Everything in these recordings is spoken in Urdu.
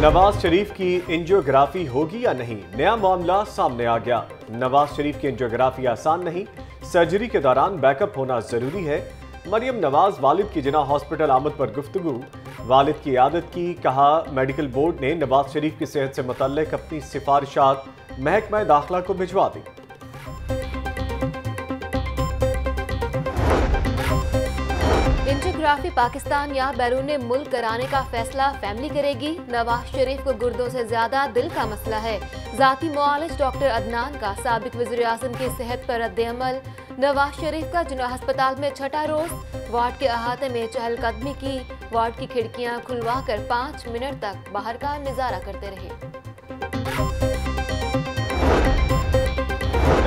نواز شریف کی انجیوگرافی ہوگی یا نہیں؟ نیا معاملہ سامنے آ گیا۔ نواز شریف کی انجیوگرافی آسان نہیں۔ سرجری کے دوران بیک اپ ہونا ضروری ہے۔ مریم نواز والد کی جناح ہاسپٹل آمد پر گفتگو۔ والد کی عادت کی کہا میڈیکل بورڈ نے نواز شریف کی صحت سے متعلق اپنی سفارشات محکمہ داخلہ کو بھجوا دی حکومت پاکستان یا بیرون ملک کرانے کا فیصلہ فیملی کرے گی۔ نواز شریف کو گردوں سے زیادہ دل کا مسئلہ ہے۔ ذاتی معالج ڈاکٹر عدنان کا سابق وزیر اعظم کی صحت پر رد عمل۔ نواز شریف کا جناح ہسپتال میں چھٹا روز۔ وارڈ کے احاطے میں چہل قدمی کی۔ وارڈ کی کھڑکیاں کھلوا کر پانچ منٹ تک باہر کا نظارہ کرتے رہے۔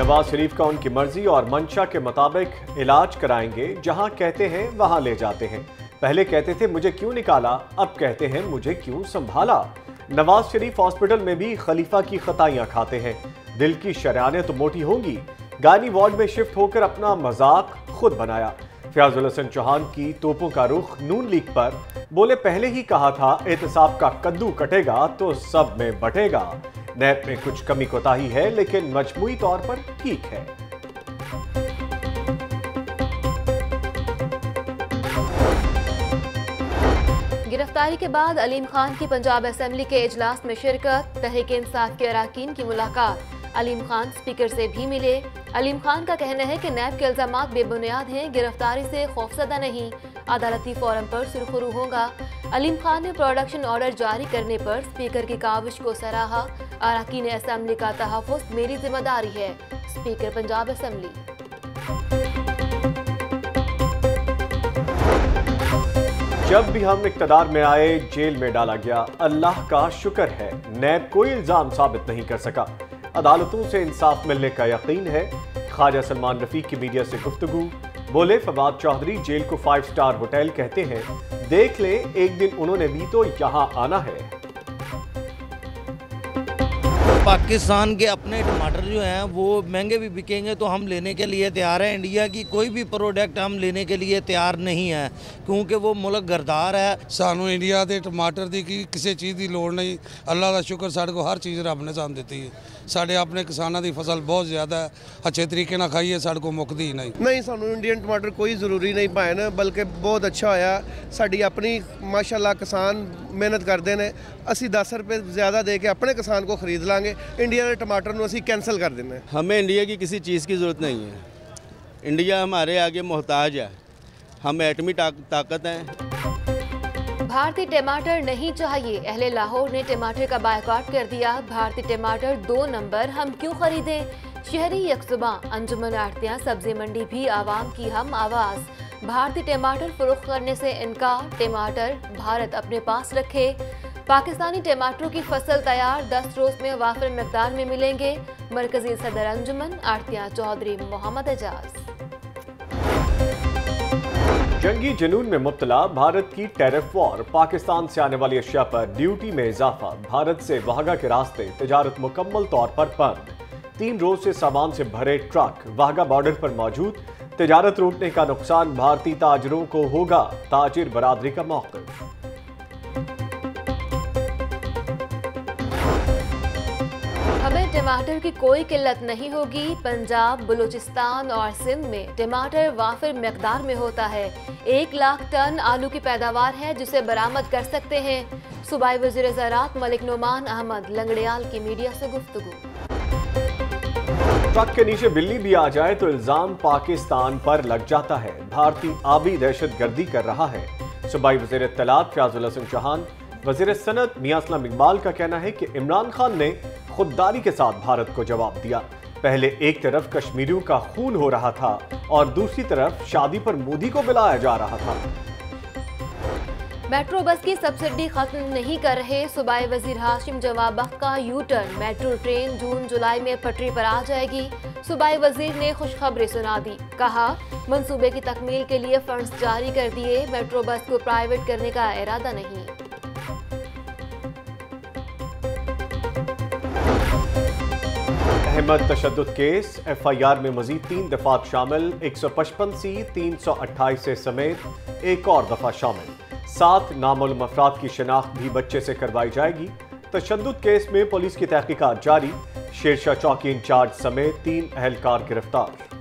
نواز شریف کا ان کی مرضی اور منشا کے مطابق علاج کرائیں گے۔ جہاں کہتے ہیں، وہاں لے جاتے ہیں۔ پہلے کہتے تھے، مجھے کیوں نکالا؟ اب کہتے ہیں، مجھے کیوں سنبھالا؟ نواز شریف ہاسپٹل میں بھی خلیفہ کی خطائیاں کھاتے ہیں۔ دل کی شرانیں تو موٹی ہوں گی۔ گانی وارڈ میں شفٹ ہو کر اپنا مذاق خود بنایا۔ فیاض الحسن چوہان کی توپوں کا رخ نون لیگ پر۔ بولے، پہلے ہی کہا تھا، احتساب کا کدو کٹے گا تو سب میں بٹے گا۔ نیب میں کچھ کمی کوتاہی ہے، لیکن مجموعی طور پر ٹھیک ہے۔ گرفتاری کے بعد علیم خان کی پنجاب اسمبلی کے اجلاس میں شرکت، تحریک انصاف کے اراکین کی ملاقات۔ علیم خان سپیکر سے بھی ملے۔ علیم خان کا کہنا ہے کہ نیب کے الزامات بے بنیاد ہیں، گرفتاری سے خوفزدہ نہیں۔ عدالتی فورم پر سرخرو ہوگا۔ علیم خان نے پروڈکشن آرڈر جاری کرنے پر سپیکر کی کاوش کو سراہا۔ اراکین اسمبلی کا تحفظ میری ذمہ داری ہے۔ Speaker Punjab assembly. جب بھی ہم اقتدار میں آئے، جیل میں ڈالا گیا۔ اللہ کا شکر ہے۔ نیب کوئی الزام ثابت نہیں کر سکا۔ عدالتوں سے انصاف ملنے کا یقین ہے۔ خواجہ سلمان رفیق کی میڈیا سے گفتگو۔ بولے، فواد چوہدری جیل کو فائیو سٹار ہوٹل کہتے ہیں۔ دیکھ لیں، ایک دن انہوں نے بھی تو یہاں آنا ہے۔ پاکستان کے اپنے ٹماٹر جو ہیں وہ مہنگے بھی بکیں گے تو ہم لینے کے لیے تیار ہیں۔ انڈیا کی کوئی بھی پروڈکٹ ہم لینے کے لیے تیار نہیں ہے کیونکہ وہ ملک گردار ہے۔ سانو انڈیا دے ٹماٹر دی کی کسی چیز دی لوڑ نہیں۔ اللہ دا شکر سارے کو ہر چیز رب نے سان دیتی ہے۔ سارے اپنے کسانہ دی فصل بہت زیادہ ہے اچھے طریقے نہ کھائیے سارے کو مکتی ہی نہیں۔ نہیں سانو انڈین ٹماٹر کوئی ضروری نہیں پائے بلکہ بہت اچھا ہویا۔ ساری اپنی ماشاءاللہ کسان محنت کر دینے اسی 10 ਰੁਪਏ ਜ਼ਿਆਦਾ ਦੇ ਕੇ ਆਪਣੇ ਕਿਸਾਨ ਕੋ ਖਰੀਦ ਲਾਂਗੇ ਇੰਡੀਆ انڈیا ਟਮਾਟਰ ٹماٹر ਅਸੀਂ ਕੈਨਸਲ ਕਰ ਦਿੰਦੇ ਹਾਂ। انڈیا کی کسی چیز کی ضرورت نہیں ہے انڈیا ہمارے آگے محتاج ہے ہم ایٹمی طاقت ہیں بھارتی ٹماٹر نہیں چاہیے اہل لاہور نے ٹماٹر کا بائیکاٹ کر دیا بھارتی ٹماٹر دو نمبر ہم کیوں خریدیں شہری یکزباں انجمن آرتیاں، سبزی منڈی بھی عوام کی ہم آواز۔ بھارتی ٹماٹر فروخ کرنے سے انکار، ٹماٹر بھارت اپنے پاس رکھے۔ پاکستانی ٹماٹروں کی فصل تیار، دس روز میں وافر مقدار میں ملیں گے۔ مرکزی صدر انجمن آرتیاں چودری محمد اجاز۔ جنگی جنون میں مبتلا، بھارت کی ٹیرف وار۔ پاکستان سے آنے والی اشیاء پر ڈیوٹی میں اضافہ۔ بھارت سے وہگا کے راستے تجارت مکمل طور پر بند۔ تین روز سے سامان سے بھرے ٹرک واہگا بارڈر پر موجود۔ تجارت روکنے کا نقصان بھارتی تاجروں کو ہوگا۔ تاجر برادری کا موقع ہمیں ٹماٹر کی کوئی قلت نہیں ہوگی۔ پنجاب، بلوچستان اور سندھ میں ٹماٹر وافر مقدار میں ہوتا ہے۔ ایک لاکھ ٹن آلو کی پیداوار ہے، جسے برامت کر سکتے ہیں۔ صوبائی وزیر زراعت ملک نعمان احمد لنگڑیال کی میڈیا سے گفتگو۔ ٹرک کے نیچے بلی بھی آ جائے تو الزام پاکستان پر لگ جاتا ہے۔ بھارتی آبی دہشت گردی کر رہا ہے۔ صوبائی وزیر اطلاعات فیاض الحسن شہان وزیر صنعت میاں اسلام اقبال کا کہنا ہے کہ عمران خان نے خودداری کے ساتھ بھارت کو جواب دیا۔ پہلے ایک طرف کشمیریوں کا خون ہو رہا تھا اور دوسری طرف شادی پر مودی کو بلایا جا رہا تھا۔ میٹرو بس کی سبسڈی ختم نہیں کر رہے، صوبائی وزیر ہاشم جوابخ کا یو ٹرن میٹرو ٹرین جون جولائی میں پٹری پر آ جائے گی۔ صوبائی وزیر نے خوشخبری سنا دی۔ کہا، منصوبے کی تکمیل کے لیے فنڈز جاری کر دیے، میٹرو بس کو پرائیویٹ کرنے کا ارادہ نہیں۔ احمد تشدد کیس۔ ایف آئی آر میں مزید تین دفعات شامل، ایک سو پچپن سی، تین سو اٹھائیس سمیت ایک اور دفعہ شامل۔ سات نامعلوم افراد کی شناخت بھی بچے سے کروائی جائے گی۔ تشدد کیس میں پولیس کی تحقیقات جاری۔ شیرشاہ چوکی انچارج سمیت تین اہلکار گرفتار۔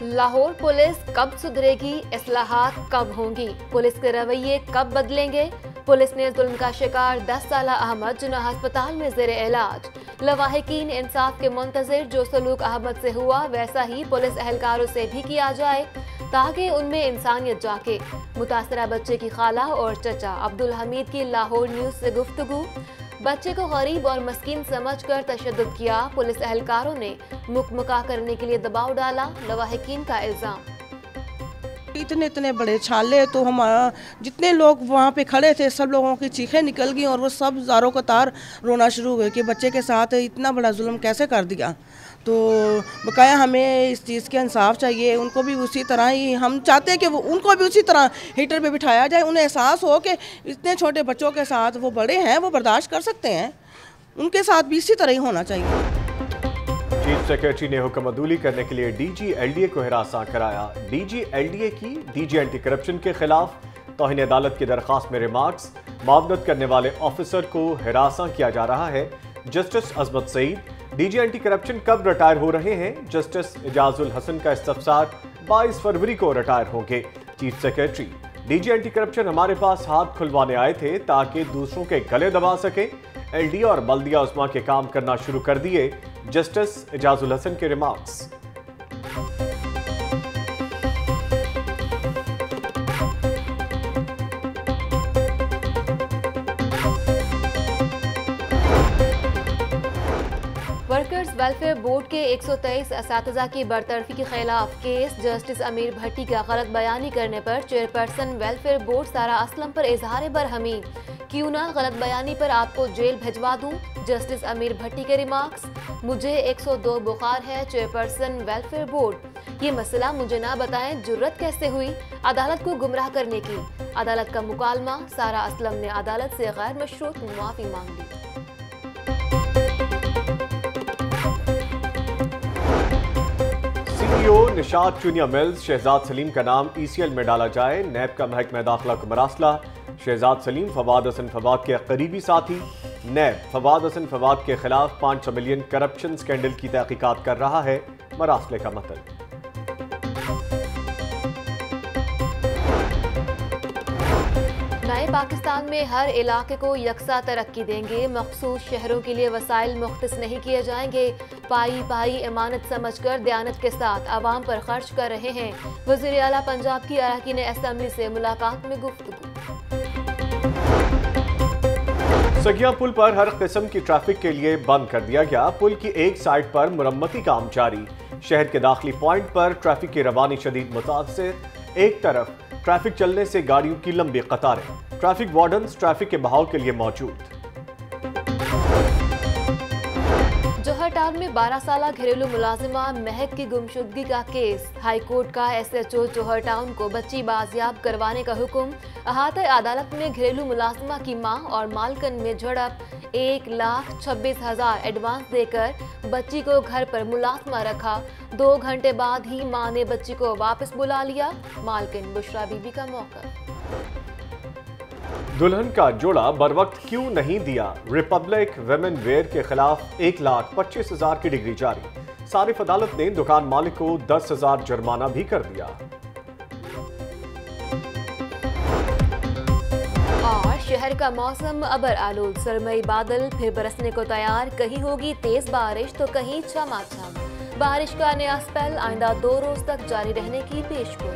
لاہور پولیس کب صدرے گی؟ اصلاحات کب ہوں گی؟ پولیس کے رویے کب بدلیں گے؟ پولیس نے ظلم کا شکار دس سالہ احمد جنہ ہسپتال میں زیر علاج۔ لواحقین انصاف کے منتظر جو سلوک احمد سے ہوا، ویسا ہی پولیس اہلکاروں سے بھی کیا جائے تاکہ ان میں انسانیت جا کے متاثرہ بچے کی خالہ اور چچا عبد الحمید کی لاہور نیوز سے گفتگو۔ بچے کو غریب اور مسکین سمجھ کر تشدد کیا۔ پولیس اہلکاروں نے مکمکا کرنے کے لیے دباؤ ڈالا۔ لواحقین کا الزام۔ اتنے اتنے بڑے چھالے تو ہمارا جتنے لوگ وہاں پہ کھڑے تھے، سب لوگوں کی چیخیں نکل گئیں اور وہ سب زاروں کا تار رونا شروع ہوئے کہ بچے کے ساتھ اتنا بڑا ظلم کیسے کر دیا؟ تو بقایا ہمیں اس چیز کے انصاف چاہیے، ان کو بھی اسی طرح ہی ہم چاہتے ہیں کہ وہ ان کو بھی اسی طرح ہیٹر پہ بٹھایا جائے۔ انہیں احساس ہو کہ اتنے چھوٹے بچوں کے ساتھ وہ بڑے ہیں، وہ برداشت کر سکتے ہیں۔ ان کے ساتھ بھی اسی طرح ہی ہونا چاہیے۔ چیف سیکرٹری نے حکم عدولی کرنے کے لیے D G L D A کو ہراساں کرایا۔ D G L D A کی ڈی جی اینٹی کرپشن کے خلاف توہین عدالت کی درخواست میں ریمارکس، معاونت کرنے والے آفیسر کو ہراساں کیا جا رہا ہے۔ Justice Azmat Saeed, D G anti corruption کب ریٹائر ہو رہے ہیں؟ جسٹس اجاز الحسن کا استفسار بائیس فروری کو ریٹائر ہوں گے۔ Chief secretary D G anti corruption ہمارے پاس ہاتھ کھلوانے آئے تھے تاکہ دوسروں کے گلے دبا سکیں۔ ایل ڈی اور بلدیا عثمان کے کام کرنا شروع کر دیے۔ جسٹس اجاز الحسن کے ریمارکس ویلفیئر بورڈ کے ایک سو تیئیس اساتذہ کی برطرفی کے خلاف کیس، جسٹس امیر بھٹی کا غلط بیانی کرنے پر chairperson welfare board Sara Aslam پر اظہار برہمی کیوں نہ غلط بیانی پر آپ کو جیل بھیجوا دوں۔ جسٹس امیر بھٹی کے ریمارکس، مجھے ایک سو دو بخار ہے چیئر پرسن ویلفیئر بورڈ۔ یہ مسئلہ مجھے نہ بتائیں جرت کیسے ہوئی؟ عدالت کو گمراہ کرنے کی۔ عدالت کا مکالمہ سارا اسلم نے عدالت سے غیر مشروط معافی مانگ لی۔ نشاد چونیا ملز، شہزاد سلیم کا نام ای سی ایل میں ڈالا جائے۔ نیب کا محکمہ داخلہ کو مراسلہ۔ شہزاد سلیم فواد حسن فواد کے قریبی ساتھی۔ نیب فواد حسن فواد کے خلاف پانچ سو ملین کرپشن سکینڈل کی تحقیقات کر رہا ہے۔ مراسلے کا مطلب پاکستان میں ہر علاقے کو یکساں ترقی دیں گے۔ مخصوص شہروں کے لیے وسائل مختص نہیں کیے جائیں گے۔ پائی پائی امانت سمجھ کر دیانت کے ساتھ عوام پر خرچ کر رہے ہیں۔ وزیر اعلیٰ پنجاب کی اراکین اسمبلی سے ملاقات میں گفتگو۔ سگیا پل پر ہر قسم کی ٹریفک کے لیے بند کر دیا گیا۔ پل کی ایک سائٹ پر مرمتی کام جاری۔ شہر کے داخلی پوائنٹ پر ٹریفک کی روانی شدید متاثر۔ ایک طرف ٹریفک چلنے سے گاڑیوں کی لمبی قطاریں۔ ٹریفک وارڈنز ٹریفک کے بہاؤ کے لیے موجود۔ نینیتال میں بارہ سالہ گھریلو ملازمہ مہک کی گمشدگی کا کیس۔ ہائی کورٹ کا S H O Chohar town کو بچی بازیاب کروانے کا حکم۔ احاطہ عدالت میں گھریلو ملازمہ کی ماں اور مالکن میں جھڑپ۔ ایک لاکھ چھبیس ہزار ایڈوانس دے کر بچی کو گھر پر ملازمہ رکھا۔ دو گھنٹے بعد ہی ماں نے بچی کو واپس بلا لیا۔ مالکن بشرا بی بی کا موقع۔ دلہن کا جوڑا بر وقت کیوں نہیں دیا؟ ریپبلک ویمن ویئر کے خلاف ایک لاکھ پچیس ہزار کی ڈگری جاری۔ صارف عدالت نے دکان مالک کو دس ہزار جرمانہ بھی کر دیا۔ اور شہر کا موسم ابر آلود، سرمئی بادل پھر برسنے کو تیار۔ کہیں ہوگی تیز بارش تو کہیں چما چم بارش کا نیا سپیل آئندہ دو روز تک جاری رہنے کی پیش کو